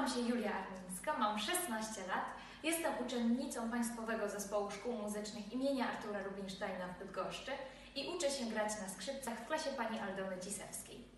Nazywam się Julia Armińska, mam 16 lat, jestem uczennicą Państwowego Zespołu Szkół Muzycznych imienia Artura Rubinsteina w Bydgoszczy i uczę się grać na skrzypcach w klasie pani Aldony Cisewskiej.